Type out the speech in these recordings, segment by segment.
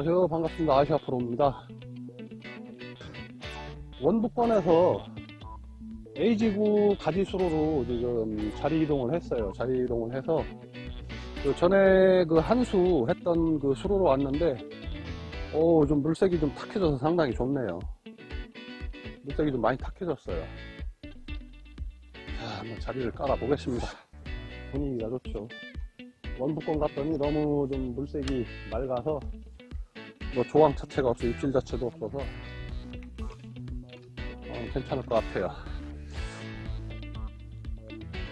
안녕하세요. 반갑습니다. 아시아 프로입니다. 원북권에서 A지구 가지수로로 지금 자리 이동을 했어요. 자리 이동을 해서 그 전에 그 한수 했던 그 수로로 왔는데 오, 좀 물색이 좀 탁해져서 상당히 좋네요. 물색이 좀 많이 탁해졌어요. 자, 한번 자리를 깔아 보겠습니다. 분위기가 좋죠. 원북권 갔더니 너무 좀 물색이 맑아서 뭐 조항 자체가 없어 입질 자체도 없어서 어, 괜찮을 것 같아요.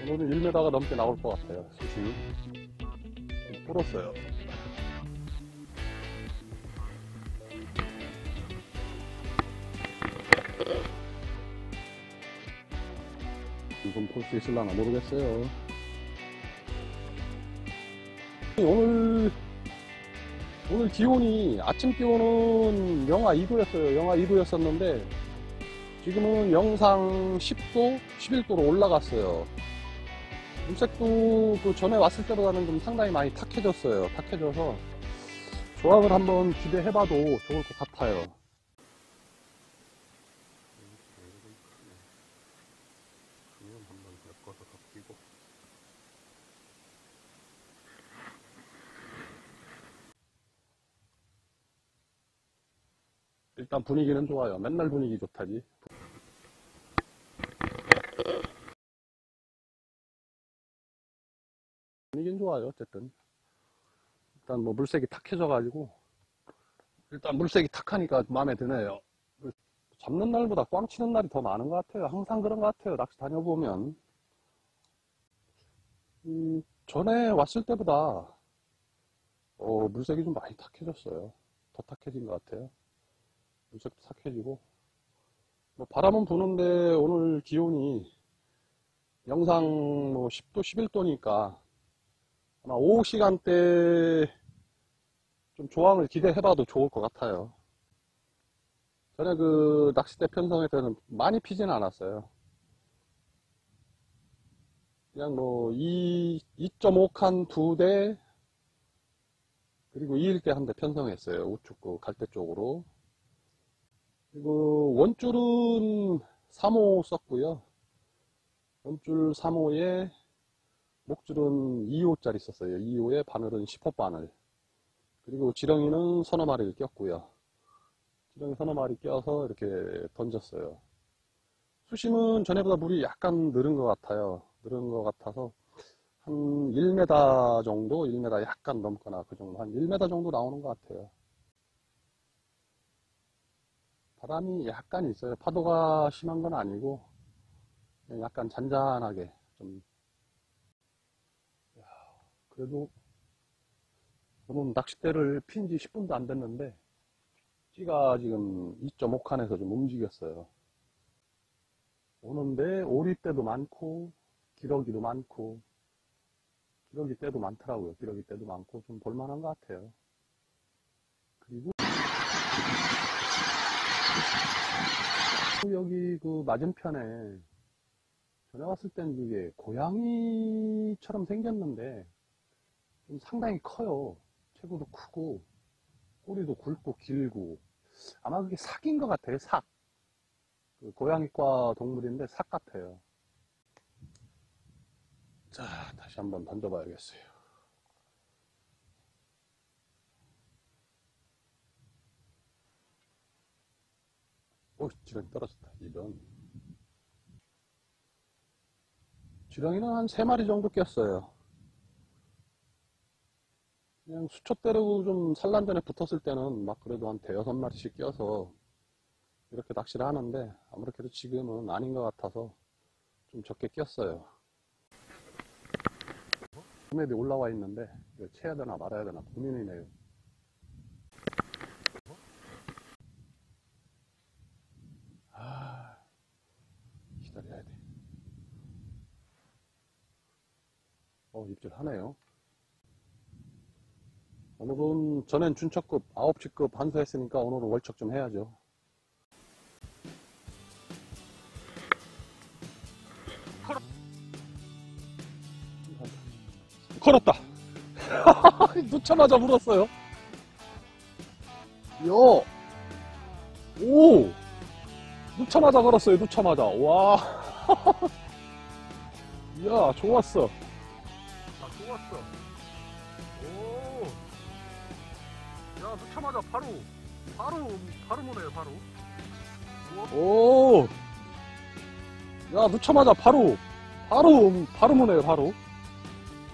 오늘은 1m가 넘게 나올 것 같아요. 수심이 좀 불었어요. 이건 볼수 있을라나 모르겠어요. 오늘 오늘 기온이 아침 기온은 영하 2도였어요. 영하 2도였었는데 지금은 영상 10도, 11도로 올라갔어요. 물색도 그 전에 왔을 때보다는 좀 상당히 많이 탁해졌어요. 탁해져서 조합을 한번 기대해봐도 좋을 것 같아요. 한번 엮어서 덮이고 일단 분위기는 좋아요. 맨날 분위기 좋다지. 분위기는 좋아요. 어쨌든. 일단 뭐 물색이 탁해져가지고 일단 물색이 탁하니까 마음에 드네요. 잡는 날보다 꽝 치는 날이 더 많은 것 같아요. 항상 그런 것 같아요. 낚시 다녀보면. 음, 전에 왔을 때보다 어, 물색이 좀 많이 탁해졌어요. 더 탁해진 것 같아요. 물색도 탁해지고. 뭐 바람은 부는데 오늘 기온이 영상 뭐 10도 11도니까 아마 오후 시간대 좀 조항을 기대해 봐도 좋을 것 같아요. 전에 그 낚싯대 편성할 때는 많이 피지는 않았어요. 그냥 뭐 2.5칸 두대 그리고 2일대 한대 편성했어요. 우측 그 갈대 쪽으로 그리고 원줄은 3호 썼고요. 원줄 3호에 목줄은 2호짜리 썼어요. 2호에 바늘은 10호 바늘. 그리고 지렁이는 서너 마리를 꼈고요. 지렁이 서너 마리 껴서 이렇게 던졌어요. 수심은 전에보다 물이 약간 늘은 것 같아요. 늘은 것 같아서 한 1m 정도, 1m 약간 넘거나 그 정도, 한 1m 정도 나오는 것 같아요. 바람이 약간 있어요. 파도가 심한 건 아니고 약간 잔잔하게 좀 그래도 저는 낚싯대를 핀 지 10분도 안 됐는데 찌가 지금 2.5칸에서 좀 움직였어요. 오는데 오리때도 많고 기러기도 많고 기러기 때도 많더라고요. 기러기 때도 많고 좀 볼만한 것 같아요. 그리고 여기 그 맞은편에 전에 왔을 땐 이게 고양이처럼 생겼는데 좀 상당히 커요. 체구도 크고 꼬리도 굵고 길고 아마 그게 삭인 것 같아요. 삭. 그 고양이과 동물인데 삭 같아요. 자, 다시 한번 던져봐야겠어요. 오, 지렁이 떨어졌다. 이런. 지렁이는 한 3마리 정도 꼈어요. 그냥 수초대로 좀 산란전에 붙었을 때는 막 그래도 한 대여섯 마리씩 껴서 이렇게 낚시를 하는데 아무래도 지금은 아닌 것 같아서 좀 적게 꼈어요. 금액이 올라와 있는데 채야 되나 말아야 되나 고민이네요. 아, 기다려야 돼. 어, 입질 하네요. 오늘은 전엔 준척급 9시급 반수했으니까 오늘은 월척 좀 해야죠. 걸었다. 놓자마자 물었어요. 요! 오! 넣자마자 걸었어요, 넣자마자. 와. 야, 좋았어. 아, 좋았어. 오. 야, 넣자마자 바로, 바로, 바로 무네요, 바로. 오. 야, 넣자마자 바로, 바로, 바로 무네요, 바로.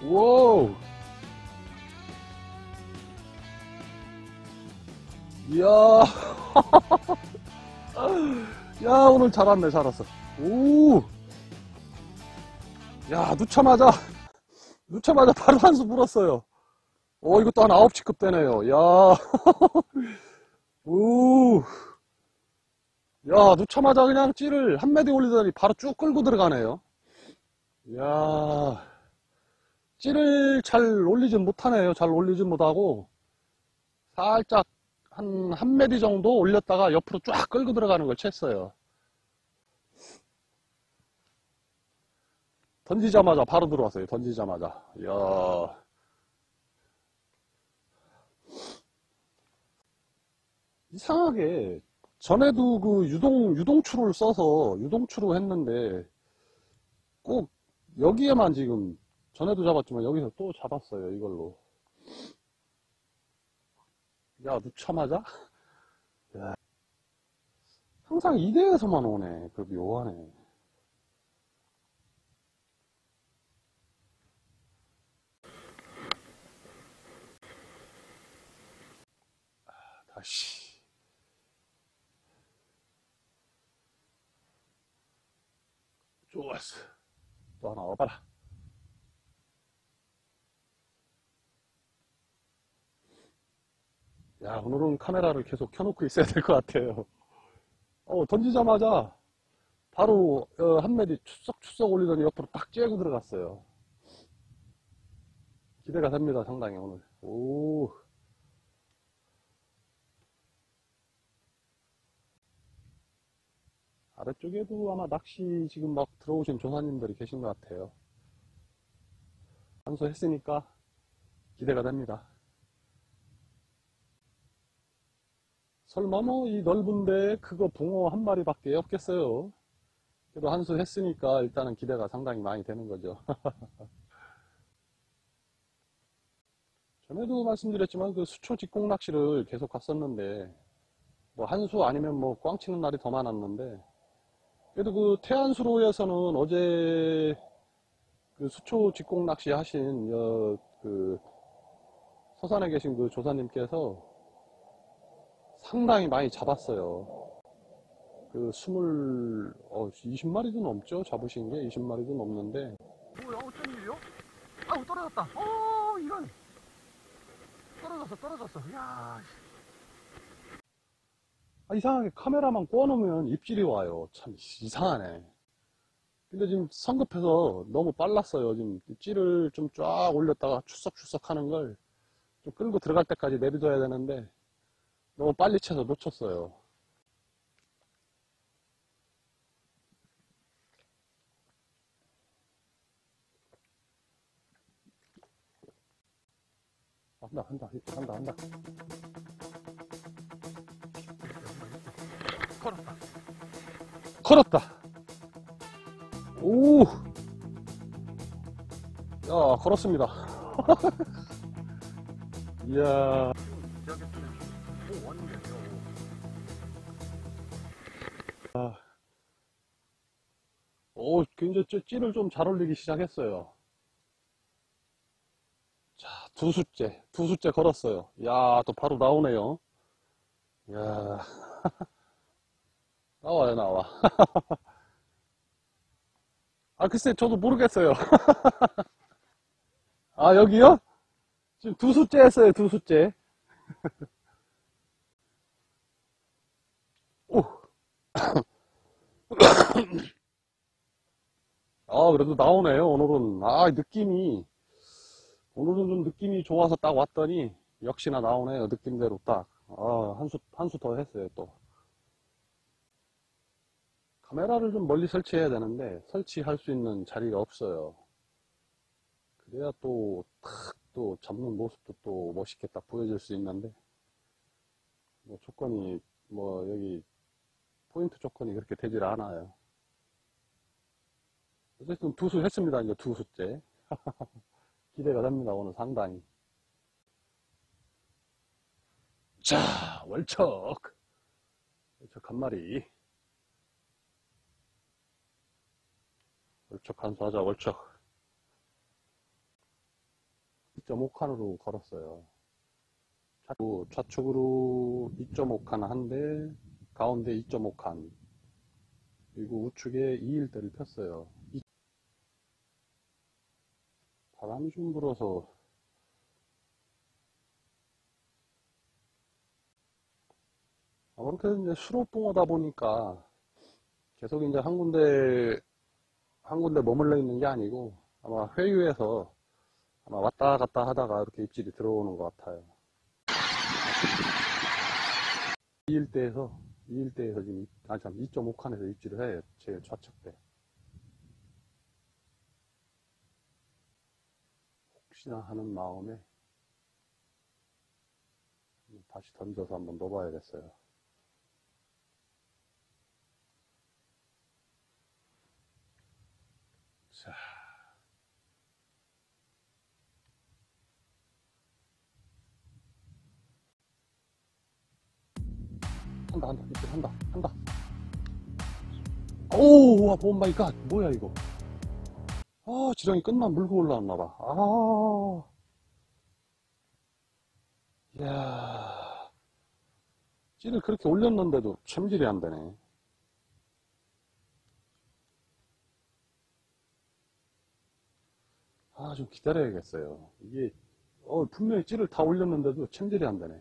wow. 이야. 야, 오늘 잘 왔네, 잘 왔어. 오. 야, 누차마자, 누차마자 바로 한수 물었어요. 어, 이것도 한 9시급 되네요. 야. 오. 야, 누차마자 그냥 찌를 한 매대 올리더니 바로 쭉 끌고 들어가네요. 야. 찌를 잘 올리진 못하네요. 잘 올리진 못하고, 살짝 한, 한 메디 정도 올렸다가 옆으로 쫙 끌고 들어가는 걸 챘어요. 던지자마자 바로 들어왔어요. 던지자마자. 이야. 이상하게, 전에도 그 유동, 유동추를 써서 유동추로 했는데, 꼭 여기에만 지금, 전에도 잡았지만 여기서 또 잡았어요. 이걸로. 야, 누차마자? 야. 항상 이대에서만 오네. 그 묘하네. 아, 다시. 좋았어. 또 하나 와봐라. 야, 오늘은 카메라를 계속 켜놓고 있어야 될 것 같아요. 어, 던지자마자 바로 어, 한 매디 추석추석 올리더니 옆으로 딱 쬐고 들어갔어요. 기대가 됩니다, 상당히 오늘. 오. 아래쪽에도 아마 낚시 지금 막 들어오신 조사님들이 계신 것 같아요. 한수 했으니까 기대가 됩니다. 설마 뭐 이 넓은데 그거 붕어 한 마리밖에 없겠어요. 그래도 한수 했으니까 일단은 기대가 상당히 많이 되는 거죠. 전에도 말씀드렸지만 그 수초 직공 낚시를 계속 갔었는데 뭐 한수 아니면 뭐 꽝 치는 날이 더 많았는데 그래도 그 태안수로에서는 어제 그 수초 직공 낚시 하신 여, 그 서산에 계신 그 조사님께서 상당히 많이 잡았어요. 그 스물, 어, 20마리도 넘죠? 잡으신 게 20마리도 넘는데. 뭐야, 어쩐 일이요? 아우, 떨어졌다. 어, 이런. 떨어졌어, 떨어졌어. 야 아, 이상하게 카메라만 꺼놓으면 입질이 와요. 참 이상하네. 근데 지금 성급해서 너무 빨랐어요. 지금 입질을 좀 쫙 올렸다가 추석추석 하는 걸 좀 끌고 들어갈 때까지 내려줘야 되는데 너무 빨리 쳐서 놓쳤어요. 한다, 한다, 한다, 한다. 걸었다. 걸었다. 오! 야, 걸었습니다. 이야. 오, 굉장히 찌- 찌를 좀 잘 올리기 시작했어요. 자, 두 수째, 두 수째 걸었어요. 야, 또 바로 나오네요. 야, 나와요, 나와. 아, 글쎄, 저도 모르겠어요. 아, 여기요? 지금 두 수째 했어요, 두 수째. 오. 아, 그래도 나오네요, 오늘은. 아, 느낌이, 오늘은 좀 느낌이 좋아서 딱 왔더니, 역시나 나오네요, 느낌대로 딱. 아, 한 수, 한 수 더 했어요, 또. 카메라를 좀 멀리 설치해야 되는데, 설치할 수 있는 자리가 없어요. 그래야 또, 탁, 또 잡는 모습도 또 멋있게 딱 보여줄 수 있는데, 뭐 조건이 뭐 여기 포인트 조건이 그렇게 되질 않아요. 어쨌든 두수 했습니다. 이제 두 수째. 기대가 됩니다. 오늘 상당히. 자, 월척. 월척 한 마리. 월척 한수하자, 월척. 2.5칸으로 걸었어요. 좌- 좌측으로 2.5칸 한 대, 가운데 2.5칸. 그리고 우측에 2일대를 폈어요. 이- 바람이 좀 불어서 아무렇게도 이제 수로붕어다 보니까 계속 이제 한 군데 한 군데 머물러 있는 게 아니고 아마 회유에서 아마 왔다 갔다 하다가 이렇게 입질이 들어오는 것 같아요. 이 일대에서 이 일대에서 지금 이- 아니 참 2.5칸에서 입질을 해요. 제일 좌측 대. 혹시나 하는 마음에 다시 던져서 한번 넣어봐야겠어요. 자. 한다, 한다, 이제 한다, 한다. 오우, 와, oh my god. 뭐야, 이거. 아, 지렁이 끝만 물고 올라왔나봐. 아. 이야. 찌를 그렇게 올렸는데도 챔질이 안 되네. 좀 기다려야겠어요. 이게, 어, 분명히 찌를 다 올렸는데도 챔질이 안 되네.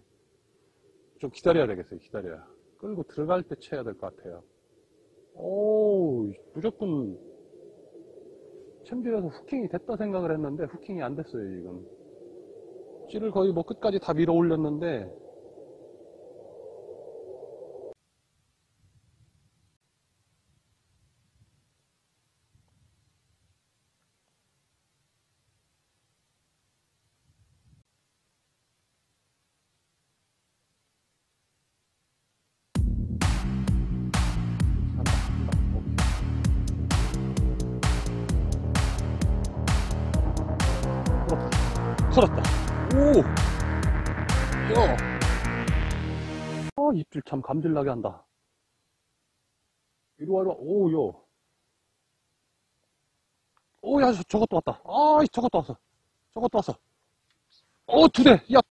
좀 기다려야 되겠어요, 기다려야. 끌고 들어갈 때 쳐야 될 것 같아요. 오, 무조건 챔질에서 후킹이 됐다 생각을 했는데 후킹이 안 됐어요, 지금. 찌를 거의 뭐 끝까지 다 밀어 올렸는데 풀었다. 오! 야! 아, 입질 참 감질나게 한다. 이리 와, 이리 와. 오, 요. 오, 야, 저- 저것도 왔다. 아, 이 저것도 왔어. 저것도 왔어. 오, 두 대. 야,